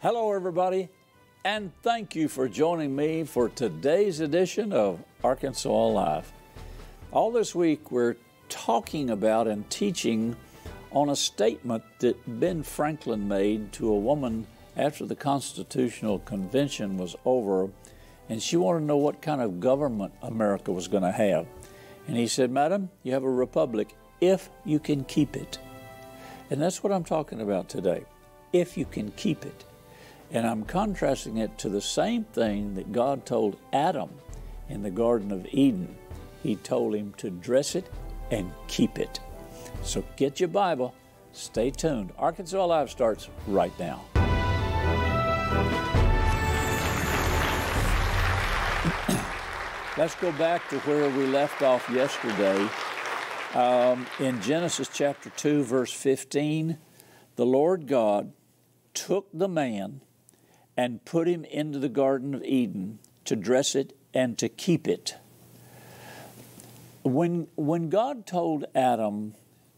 Hello, everybody, and thank you for joining me for today's edition of Arkansas Alive. All this week, we're talking about and teaching on a statement that Ben Franklin made to a woman after the Constitutional Convention was over, and she wanted to know what kind of government America was going to have. And he said, Madam, you have a republic if you can keep it. And that's what I'm talking about today if you can keep it. And I'm contrasting it to the same thing that God told Adam in the Garden of Eden. He told him to dress it and keep it. So get your Bible, stay tuned. Arkansas Alive starts right now. Let's go back to where we left off yesterday. Um, in Genesis chapter 2, verse 15, the Lord God took the man and put him into the Garden of Eden to dress it and to keep it. When, when God told Adam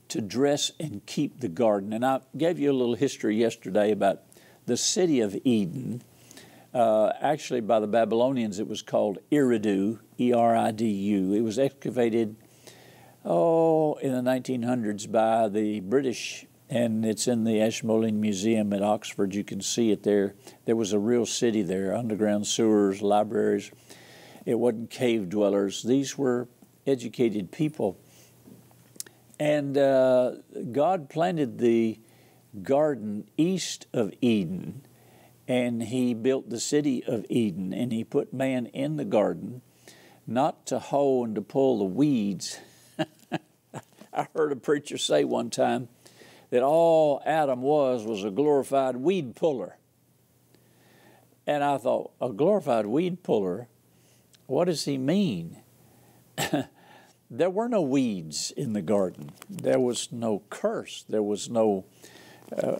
to dress and keep the garden, and I gave you a little history yesterday about the city of Eden. Uh, actually, by the Babylonians, it was called Eridu, E R I D U. It was excavated, oh, in the 1900s by the British and it's in the Ashmolean Museum at Oxford. You can see it there. There was a real city there, underground sewers, libraries. It wasn't cave dwellers. These were educated people. And uh, God planted the garden east of Eden, and He built the city of Eden, and He put man in the garden, not to hoe and to pull the weeds. I heard a preacher say one time, that all Adam was was a glorified weed puller. And I thought, a glorified weed puller? What does he mean? there were no weeds in the garden. There was no curse. There was no uh,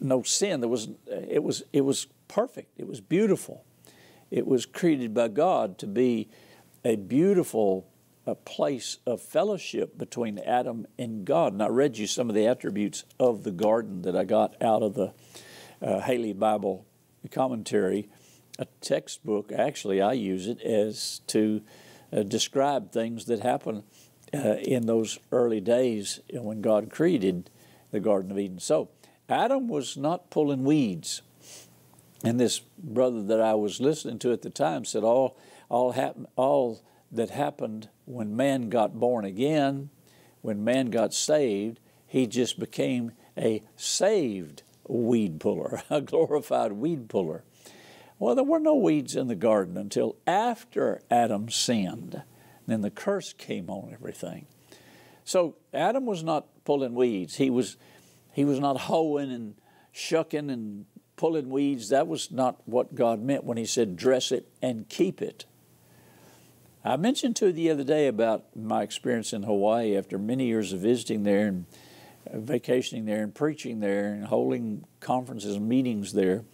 no sin. There was it was it was perfect. It was beautiful. It was created by God to be a beautiful a place of fellowship between Adam and God. And I read you some of the attributes of the garden that I got out of the uh, Haley Bible commentary, a textbook. Actually, I use it as to uh, describe things that happen uh, in those early days when God created the Garden of Eden. So, Adam was not pulling weeds. And this brother that I was listening to at the time said all all happen, all that happened when man got born again, when man got saved, he just became a saved weed puller, a glorified weed puller. Well, there were no weeds in the garden until after Adam sinned. Then the curse came on everything. So Adam was not pulling weeds. He was, he was not hoeing and shucking and pulling weeds. That was not what God meant when He said, dress it and keep it. I mentioned to you the other day about my experience in Hawaii after many years of visiting there and vacationing there and preaching there and holding conferences and meetings there.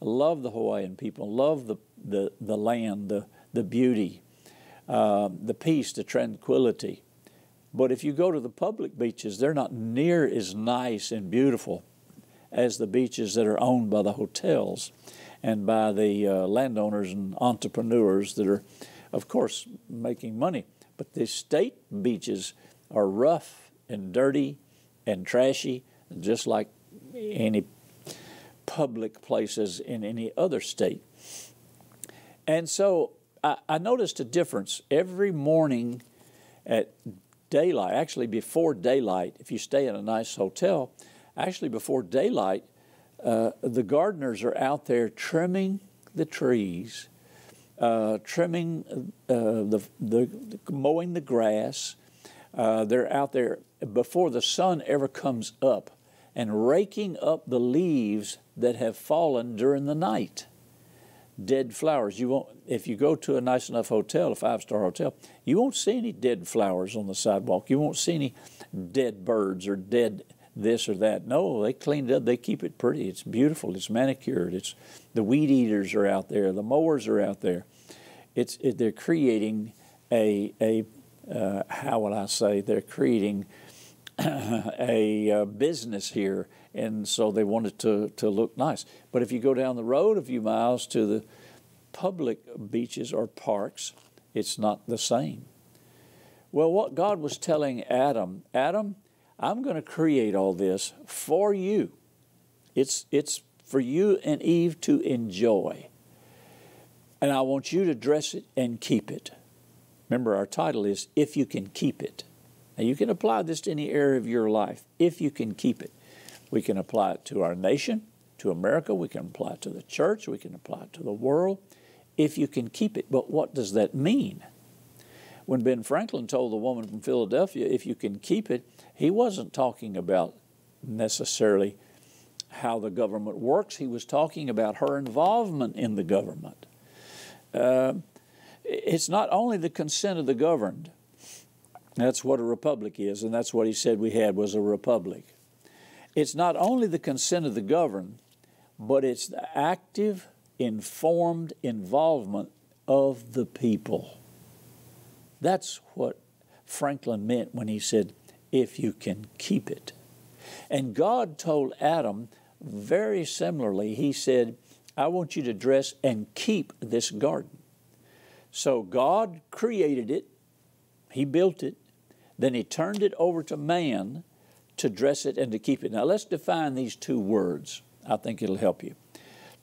I love the Hawaiian people, love the, the, the land, the, the beauty, uh, the peace, the tranquility. But if you go to the public beaches, they're not near as nice and beautiful as the beaches that are owned by the hotels and by the uh, landowners and entrepreneurs that are of course, making money. But the state beaches are rough and dirty and trashy, just like any public places in any other state. And so I, I noticed a difference every morning at daylight, actually before daylight, if you stay in a nice hotel, actually before daylight, uh, the gardeners are out there trimming the trees uh, trimming, uh, the, the, the, mowing the grass. Uh, they're out there before the sun ever comes up and raking up the leaves that have fallen during the night. Dead flowers. You won't if you go to a nice enough hotel, a five star hotel, you won't see any dead flowers on the sidewalk. You won't see any dead birds or dead this or that. No, they clean it up. They keep it pretty. It's beautiful. It's manicured. It's the weed eaters are out there. The mowers are out there. It's it, they're creating a a uh, how will I say? They're creating a uh, business here, and so they wanted to, to look nice. But if you go down the road a few miles to the public beaches or parks, it's not the same. Well, what God was telling Adam, Adam, I'm going to create all this for you. It's, it's for you and Eve to enjoy. And I want you to dress it and keep it. Remember, our title is If You Can Keep It. Now, you can apply this to any area of your life if you can keep it. We can apply it to our nation, to America, we can apply it to the church, we can apply it to the world, if you can keep it. But what does that mean? When Ben Franklin told the woman from Philadelphia, if you can keep it, he wasn't talking about necessarily how the government works, he was talking about her involvement in the government. Uh, it's not only the consent of the governed. That's what a republic is, and that's what he said we had was a republic. It's not only the consent of the governed, but it's the active, informed involvement of the people. That's what Franklin meant when he said, if you can keep it. And God told Adam very similarly, He said, I want you to dress and keep this garden. So God created it, He built it, then He turned it over to man to dress it and to keep it. Now let's define these two words. I think it'll help you.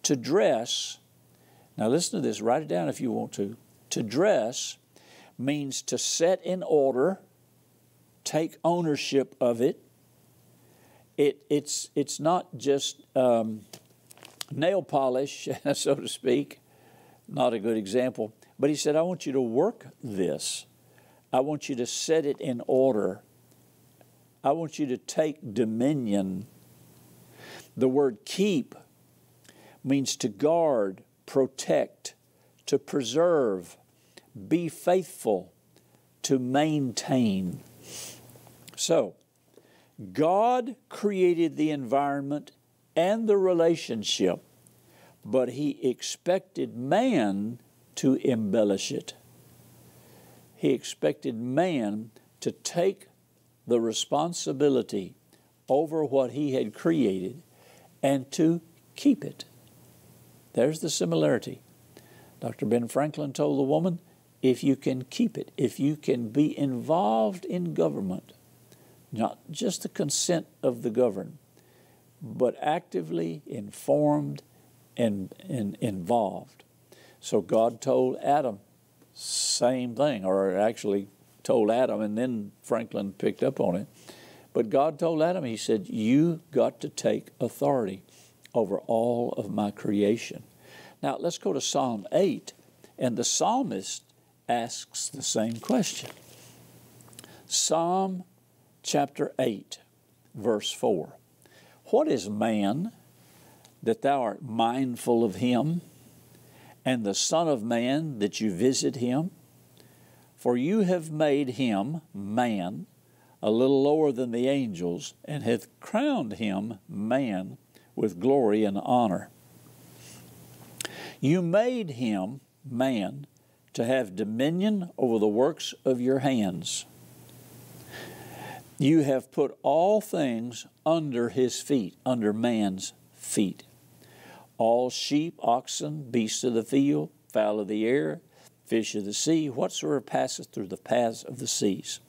To dress, now listen to this, write it down if you want to. To dress means to set in order, take ownership of it. it it's, it's not just um, nail polish, so to speak, not a good example. But he said, I want you to work this. I want you to set it in order. I want you to take dominion. The word keep means to guard, protect, to preserve, be faithful, to maintain. So, God created the environment and the relationship, but He expected man to embellish it. He expected man to take the responsibility over what he had created and to keep it. There's the similarity. Dr. Ben Franklin told the woman, if you can keep it, if you can be involved in government, not just the consent of the governed, but actively informed and, and involved. So God told Adam, same thing, or actually told Adam, and then Franklin picked up on it. But God told Adam, He said, You got to take authority over all of my creation. Now let's go to Psalm 8, and the psalmist asks the same question. Psalm chapter 8, verse 4. What is man that thou art mindful of him, and the Son of Man that you visit him? For you have made him, man, a little lower than the angels, and hath crowned him, man, with glory and honor. You made him, man, to have dominion over the works of your hands. You have put all things under his feet, under man's feet. All sheep, oxen, beasts of the field, fowl of the air, fish of the sea, whatsoever passeth through the paths of the seas.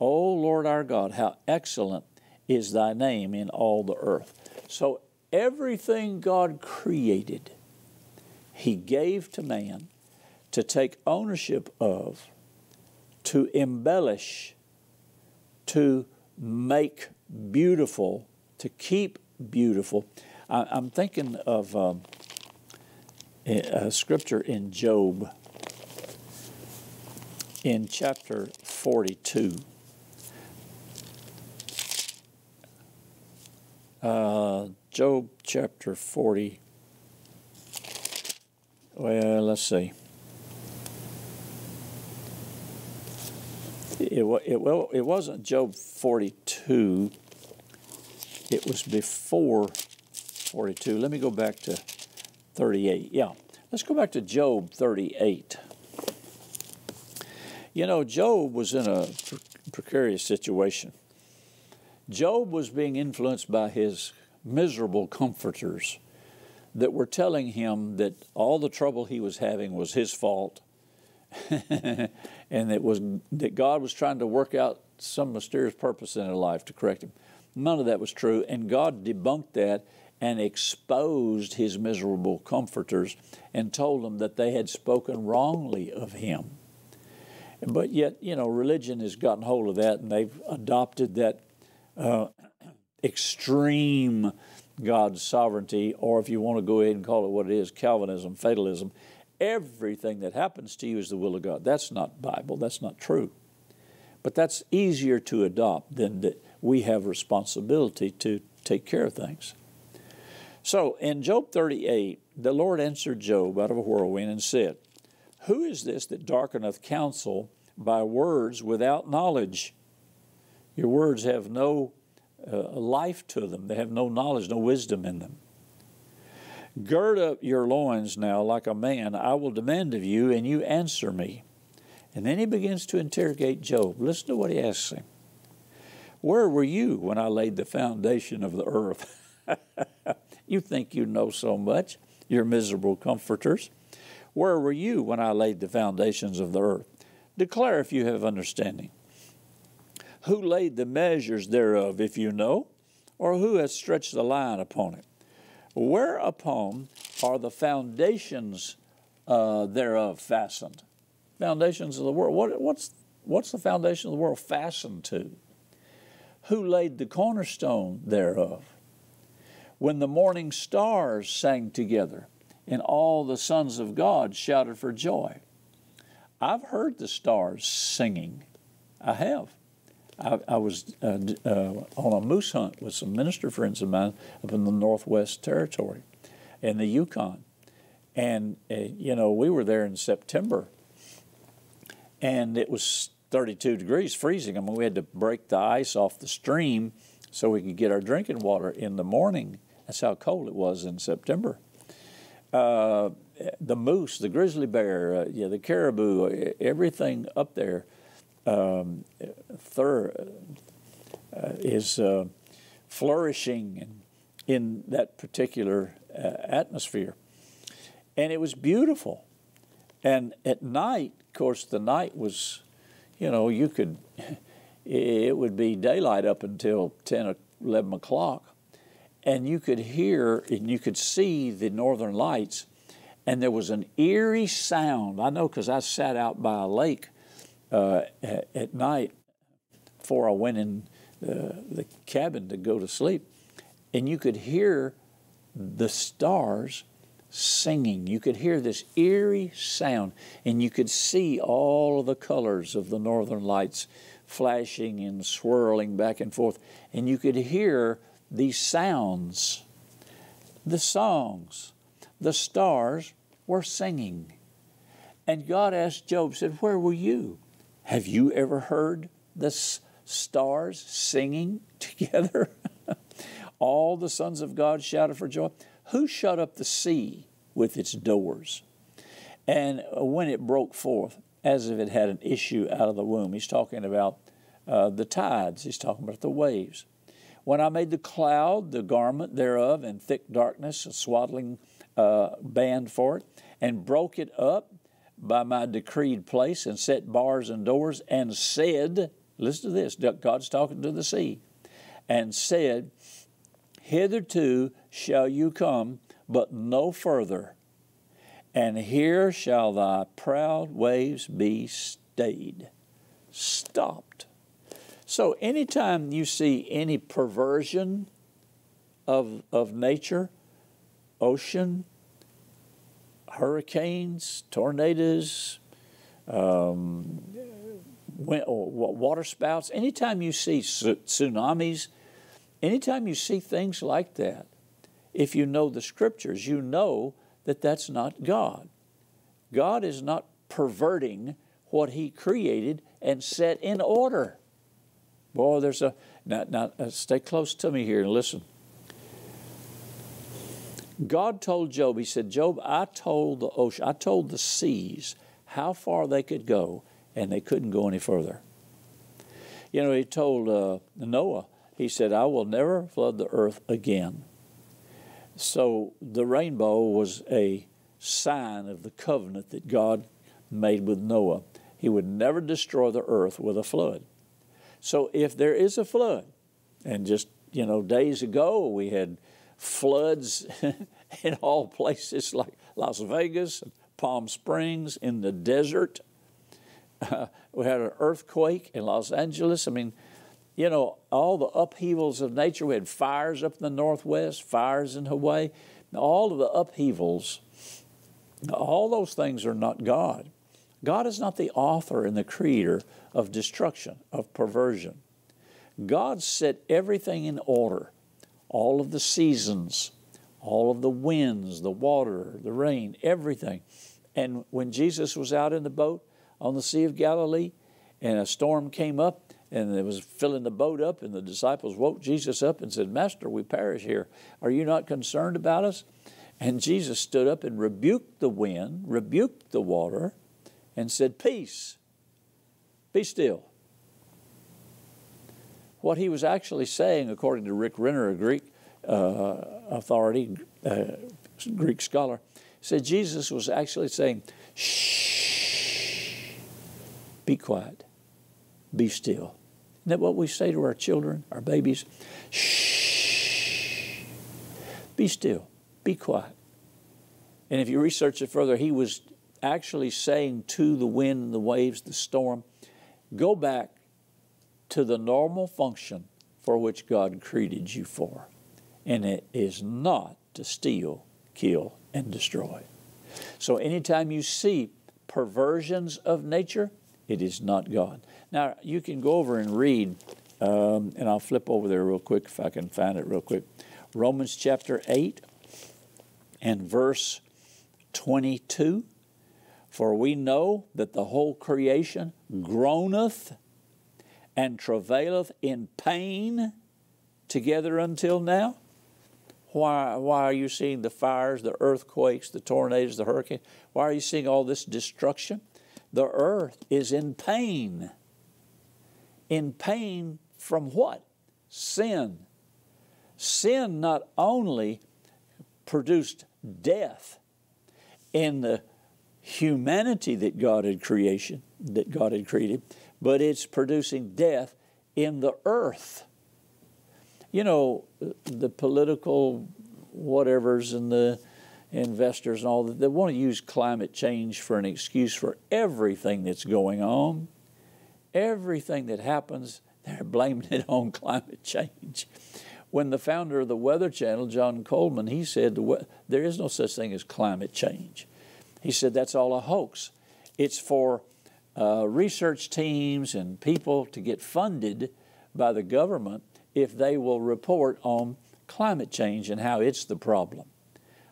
O Lord our God, how excellent is thy name in all the earth. So everything God created, he gave to man to take ownership of, to embellish, to make beautiful, to keep beautiful. I, am thinking of um, a scripture in Job in chapter 42. Uh, Job chapter 40. Well, let's see. It, it, well, it wasn't Job 42. It was before 42. Let me go back to 38. Yeah, let's go back to Job 38. You know, Job was in a precarious situation. Job was being influenced by his miserable comforters that were telling him that all the trouble he was having was his fault and that was that God was trying to work out some mysterious purpose in his life to correct him. None of that was true, and God debunked that and exposed his miserable comforters and told them that they had spoken wrongly of him. But yet, you know, religion has gotten hold of that and they've adopted that uh, extreme God's sovereignty, or if you want to go ahead and call it what it is, Calvinism, fatalism. Everything that happens to you is the will of God. That's not Bible. That's not true. But that's easier to adopt than that we have responsibility to take care of things. So in Job 38, the Lord answered Job out of a whirlwind and said, Who is this that darkeneth counsel by words without knowledge? Your words have no uh, life to them, they have no knowledge, no wisdom in them. Gird up your loins now like a man. I will demand of you, and you answer me. And then he begins to interrogate Job. Listen to what he asks him Where were you when I laid the foundation of the earth? you think you know so much, your miserable comforters. Where were you when I laid the foundations of the earth? Declare if you have understanding. Who laid the measures thereof, if you know, or who has stretched the line upon it? Whereupon are the foundations uh, thereof fastened? Foundations of the world. What, what's, what's the foundation of the world fastened to? Who laid the cornerstone thereof? When the morning stars sang together, and all the sons of God shouted for joy. I've heard the stars singing. I have. I, I was uh, uh, on a moose hunt with some minister friends of mine up in the Northwest Territory in the Yukon. And, uh, you know, we were there in September and it was 32 degrees, freezing. I mean, we had to break the ice off the stream so we could get our drinking water in the morning. That's how cold it was in September. Uh, the moose, the grizzly bear, uh, yeah, the caribou, everything up there um, thir- uh, is uh, flourishing in, that particular uh, atmosphere. And it was beautiful. And at night, of course, the night was, you know, you could, it would be daylight up until 10 11 o'clock. And you could hear and you could see the northern lights. And there was an eerie sound. I know because I sat out by a lake uh, at, night before I went in uh, the cabin to go to sleep, and you could hear the stars singing. You could hear this eerie sound, and you could see all of the colors of the northern lights flashing and swirling back and forth, and you could hear these sounds, the songs, the stars were singing. And God asked Job, said, Where were you? Have you ever heard the stars singing together? All the sons of God shouted for joy. Who shut up the sea with its doors? And when it broke forth, as if it had an issue out of the womb, he's talking about uh, the tides, he's talking about the waves. When I made the cloud, the garment thereof, and thick darkness, a swaddling uh, band for it, and broke it up by my decreed place and set bars and doors and said, listen to this, God's talking to the sea, and said, Hitherto shall you come, but no further, and here shall thy proud waves be stayed, stopped. So, anytime you see any perversion of, of nature, ocean, hurricanes, tornadoes, um, water spouts, anytime you see tsunamis, anytime you see things like that, if you know the scriptures, you know that that's not God. God is not perverting what He created and set in order. Boy, there's a. Now, now uh, stay close to me here and listen. God told Job, He said, Job, I told the ocean, I told the seas how far they could go, and they couldn't go any further. You know, He told uh, Noah, He said, I will never flood the earth again. So the rainbow was a sign of the covenant that God made with Noah. He would never destroy the earth with a flood. So if there is a flood, and just, you know, days ago we had floods in all places like Las Vegas, Palm Springs, in the desert. Uh, we had an earthquake in Los Angeles. I mean, you know, all the upheavals of nature. We had fires up in the Northwest, fires in Hawaii. All of the upheavals, all those things are not God. God is not the author and the creator of destruction, of perversion. God set everything in order, all of the seasons, all of the winds, the water, the rain, everything. And when Jesus was out in the boat on the Sea of Galilee and a storm came up and it was filling the boat up, and the disciples woke Jesus up and said, Master, we perish here. Are you not concerned about us? And Jesus stood up and rebuked the wind, rebuked the water, and said, Peace, be still. What he was actually saying, according to Rick Renner, a Greek uh, authority, uh, Greek scholar, said Jesus was actually saying, shh, be quiet, be still. Isn't that what we say to our children, our babies? Shh, be still, be quiet. And if you research it further, he was actually saying to the wind and the waves, the storm, go back to the normal function for which God created you for and it is not to steal, kill, and destroy. So anytime you see perversions of nature, it is not God. Now, you can go over and read, um, and I'll flip over there real quick if I can find it real quick. Romans chapter 8 and verse 22. For we know that the whole creation groaneth and travaileth in pain together until now. Why, why are you seeing the fires, the earthquakes, the tornadoes, the hurricanes? Why are you seeing all this destruction? The earth is in pain. In pain from what? Sin. Sin not only produced death in the humanity that God had creation, that God had created, but it's producing death in the earth you know, the political whatevers and the investors and all that, they want to use climate change for an excuse for everything that's going on. Everything that happens, they're blaming it on climate change. When the founder of the Weather Channel, John Coleman, he said there is no such thing as climate change. He said that's all a hoax. It's for uh, research teams and people to get funded by the government if they will report on climate change and how it's the problem.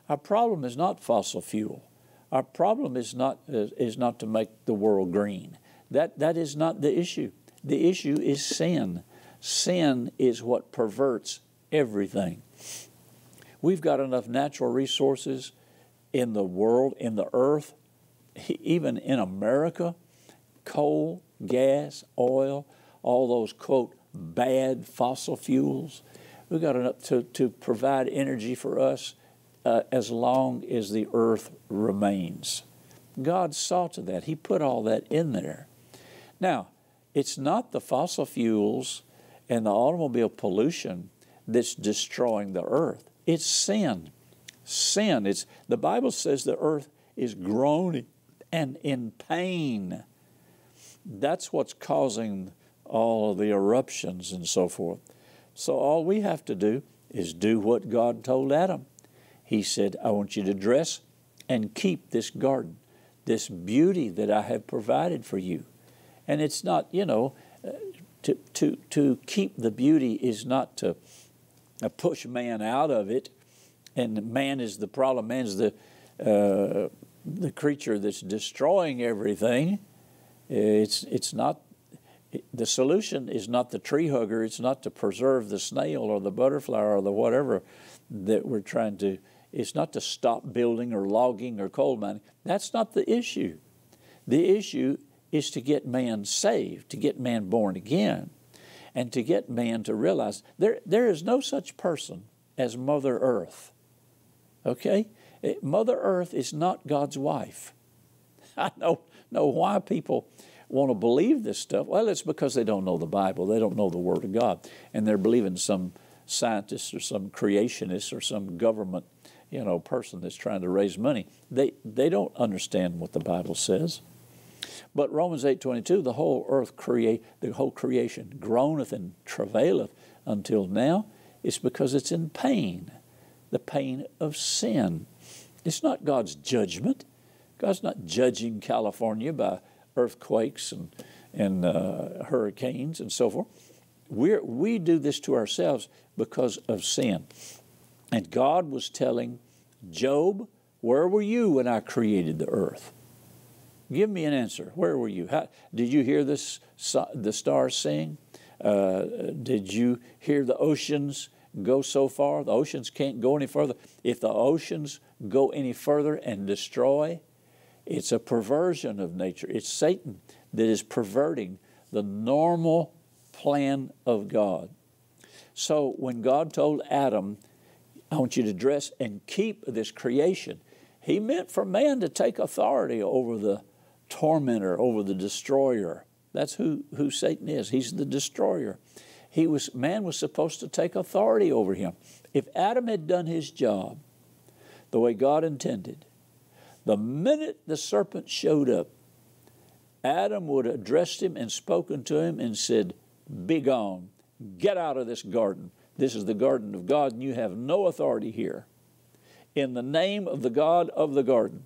Our problem is not fossil fuel. Our problem is not, is not to make the world green. That, that is not the issue. The issue is sin. Sin is what perverts everything. We've got enough natural resources in the world, in the earth, even in America coal, gas, oil, all those, quote, bad fossil fuels. We've got enough to, to provide energy for us uh, as long as the earth remains. God saw to that. He put all that in there. Now, it's not the fossil fuels and the automobile pollution that's destroying the earth. It's sin. Sin. It's the Bible says the earth is groaning and in pain. That's what's causing all of the eruptions and so forth. So all we have to do is do what God told Adam. He said, I want you to dress and keep this garden, this beauty that I have provided for you. And it's not, you know, uh, to, to, to keep the beauty is not to uh, push man out of it, and man is the problem. Man's the, uh, the creature that's destroying everything. It's, it's not the solution is not the tree hugger, it's not to preserve the snail or the butterfly or the whatever that we're trying to, it's not to stop building or logging or coal mining. That's not the issue. The issue is to get man saved, to get man born again. and to get man to realize there, there is no such person as Mother Earth. Okay? Eh, Mother Earth is not God's wife. I don't know why people want to believe this stuff. Well, it's because they don't know the Bible, they don't know the Word of God, and they're believing some scientist or some creationist or some government you know person that's trying to raise money. They they don't understand what the Bible says. But Romans 8:22, the whole earth create the whole creation groaneth and travaileth until now, it's because it's in pain, the pain of sin. It's not God's judgment. God's not judging California by earthquakes and, and uh, hurricanes and so forth. we we do this to ourselves because of sin. And God was telling Job, Where were you when I created the earth? Give me an answer. Where were you? How, did you hear this, the stars sing? Uh, did you hear the oceans go so far? The oceans can't go any further. If the oceans go any further and destroy, it's a perversion of nature. It's Satan that is perverting the normal plan of God. So when God told Adam, I want you to dress and keep this creation, he meant for man to take authority over the tormentor, over the destroyer. That's who, who Satan is. He's the destroyer. He was man was supposed to take authority over him. If Adam had done his job the way God intended, the minute the serpent showed up, Adam would have addressed him and spoken to him and said, Be gone, get out of this garden. This is the garden of God, and you have no authority here. In the name of the God of the garden,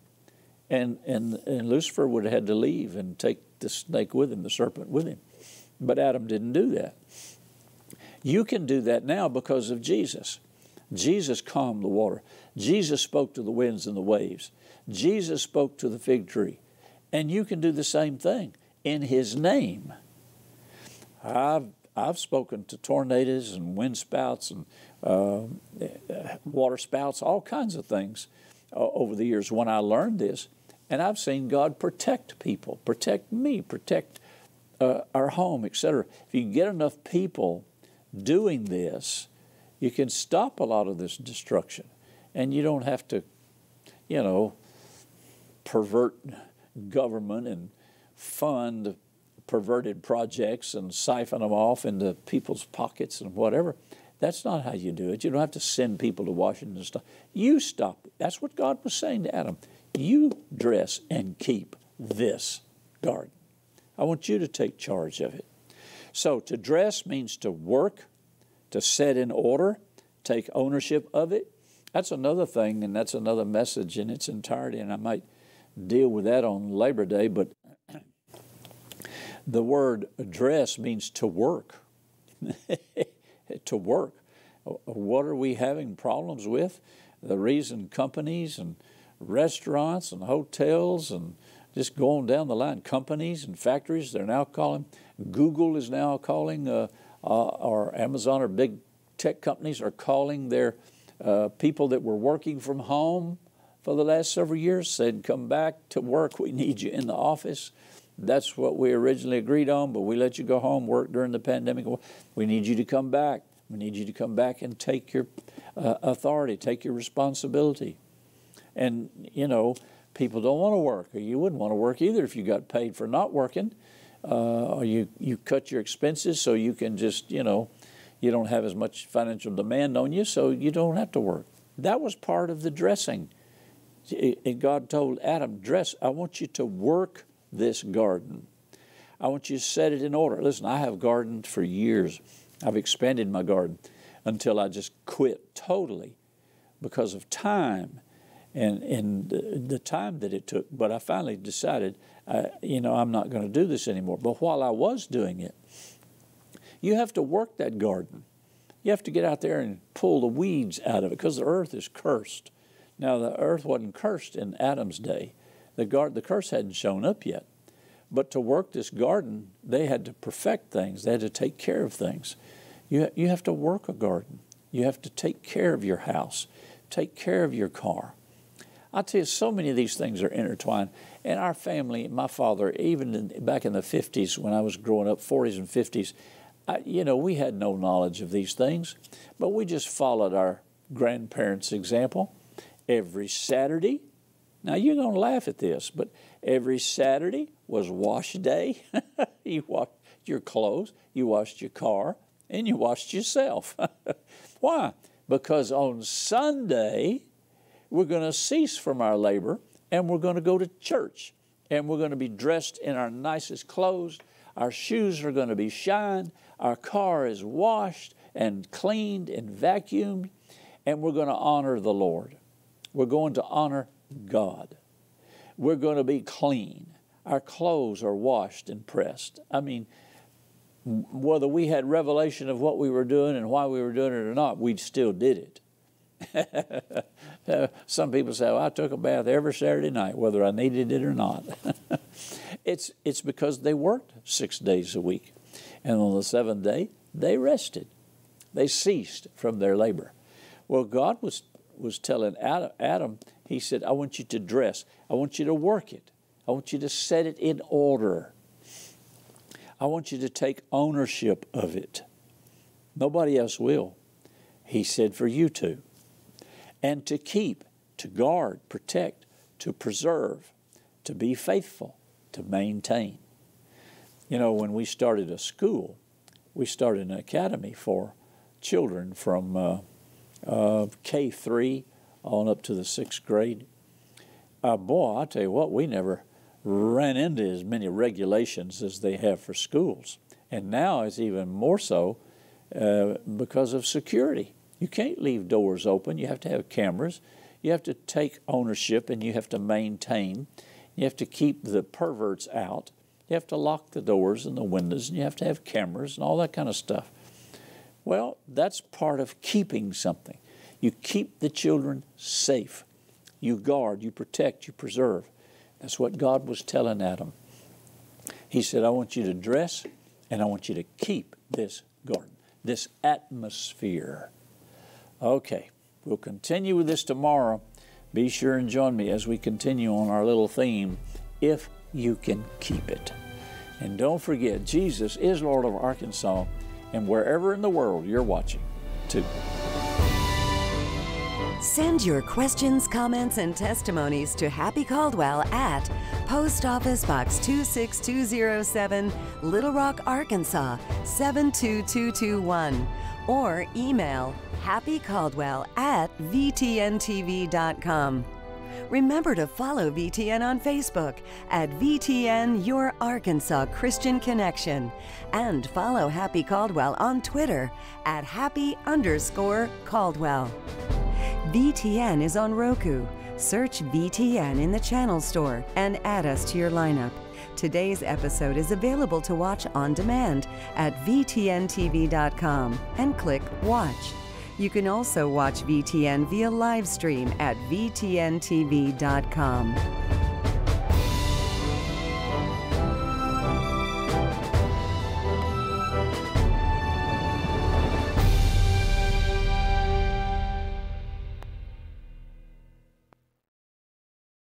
and, and, and Lucifer would have had to leave and take the snake with him, the serpent with him. But Adam didn't do that. You can do that now because of Jesus. Jesus calmed the water. Jesus spoke to the winds and the waves. Jesus spoke to the fig tree. And you can do the same thing in His name. I've, I've spoken to tornadoes and wind spouts and uh, water spouts, all kinds of things uh, over the years when I learned this. And I've seen God protect people, protect me, protect uh, our home, etc. If you get enough people doing this, you can stop a lot of this destruction. And you don't have to, you know, pervert government and fund perverted projects and siphon them off into people's pockets and whatever. That's not how you do it. You don't have to send people to Washington and stuff. You stop. That's what God was saying to Adam. You dress and keep this garden. I want you to take charge of it. So, to dress means to work, to set in order, take ownership of it. That's another thing, and that's another message in its entirety, and I might deal with that on Labor Day, but the word dress means to work. to work. What are we having problems with? The reason companies and restaurants and hotels and just going down the line, companies and factories, they're now calling. Google is now calling, uh, uh, or Amazon or big tech companies are calling their uh, people that were working from home for the last several years, said, Come back to work. We need you in the office. That's what we originally agreed on, but we let you go home, work during the pandemic. We need you to come back. We need you to come back and take your uh, authority, take your responsibility. And, you know, people don't want to work, or you wouldn't want to work either if you got paid for not working. Uh, or you, you cut your expenses so you can just, you know, you don't have as much financial demand on you, so you don't have to work. That was part of the dressing. And God told Adam, dress, I want you to work this garden. I want you to set it in order. Listen, I have gardened for years. I've expanded my garden until I just quit totally because of time and, and the time that it took. But I finally decided, uh, you know, I'm not going to do this anymore. But while I was doing it, you have to work that garden. You have to get out there and pull the weeds out of it because the earth is cursed. Now, the earth wasn't cursed in Adam's day. The, gar- the curse hadn't shown up yet. But to work this garden, they had to perfect things, they had to take care of things. You, ha- you have to work a garden, you have to take care of your house, take care of your car, I tell you, so many of these things are intertwined. And our family, my father, even in, back in the 50s when I was growing up, 40s and 50s, I, you know, we had no knowledge of these things, but we just followed our grandparents' example. Every Saturday, now you're going to laugh at this, but every Saturday was wash day. you washed your clothes, you washed your car, and you washed yourself. Why? Because on Sunday, we're going to cease from our labor and we're going to go to church and we're going to be dressed in our nicest clothes. Our shoes are going to be shined. Our car is washed and cleaned and vacuumed, and we're going to honor the Lord. We're going to honor God. We're going to be clean. Our clothes are washed and pressed. I mean, whether we had revelation of what we were doing and why we were doing it or not, we still did it. Some people say, well, I took a bath every Saturday night, whether I needed it or not. it's, it's because they worked six days a week. And on the seventh day, they rested. They ceased from their labor. Well, God was, was telling Adam, He said, I want you to dress. I want you to work it. I want you to set it in order. I want you to take ownership of it. Nobody else will. He said for you to and to keep, to guard, protect, to preserve, to be faithful, to maintain. You know, when we started a school, we started an academy for children from uh, uh, K 3 on up to the sixth grade. Uh, boy, I tell you what, we never ran into as many regulations as they have for schools. And now it's even more so uh, because of security. You can't leave doors open. You have to have cameras. You have to take ownership and you have to maintain. You have to keep the perverts out. You have to lock the doors and the windows and you have to have cameras and all that kind of stuff. Well, that's part of keeping something. You keep the children safe. You guard, you protect, you preserve. That's what God was telling Adam. He said, I want you to dress and I want you to keep this garden, this atmosphere. Okay, we'll continue with this tomorrow. Be sure and join me as we continue on our little theme if you can keep it. And don't forget, Jesus is Lord of Arkansas and wherever in the world you're watching, too. Send your questions, comments, and testimonies to Happy Caldwell at Post Office Box 26207, Little Rock, Arkansas 72221, or email happycaldwell at vtntv.com. Remember to follow VTN on Facebook at VTN Your Arkansas Christian Connection and follow Happy Caldwell on Twitter at happy underscore Caldwell. VTN is on Roku. Search VTN in the channel store and add us to your lineup. Today's episode is available to watch on demand at VTNTV.com and click Watch. You can also watch VTN via live stream at VTNTV.com.